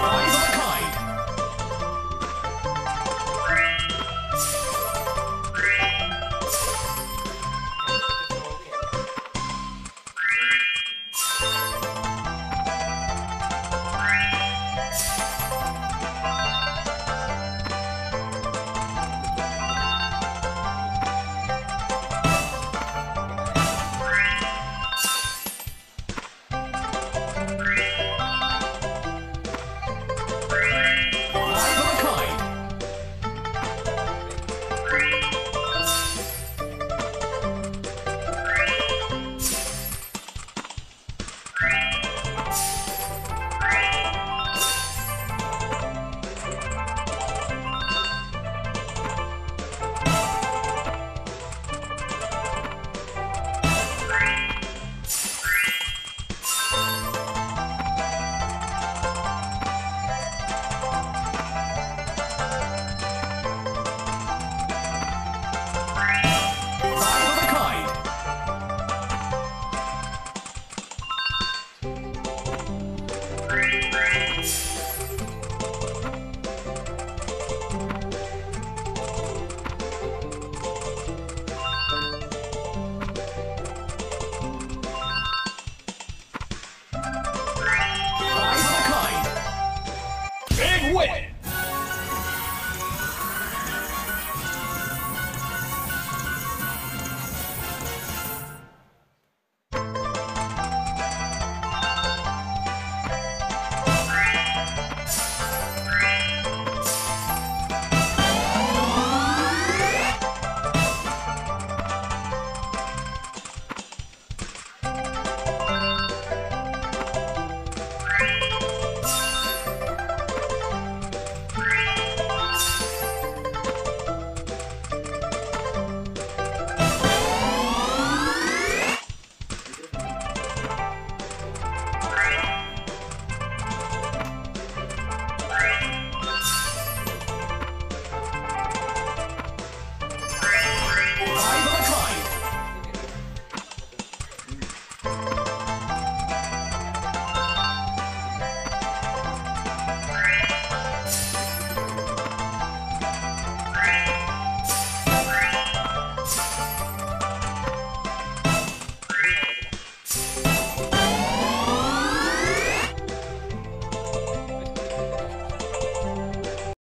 Bye.